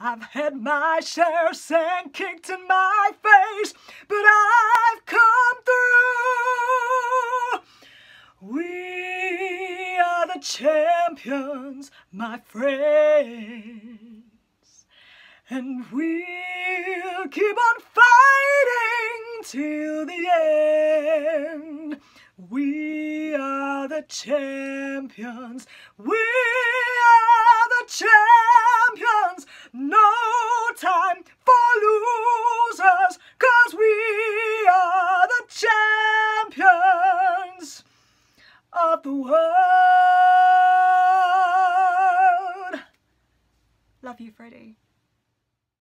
I've had my share of sand kicked in my face, but I've come through. We are the champions, my friends, and we'll keep on fighting till the end. We are the champions. We time for losers, cause we are the champions of the world. Love you, Freddie.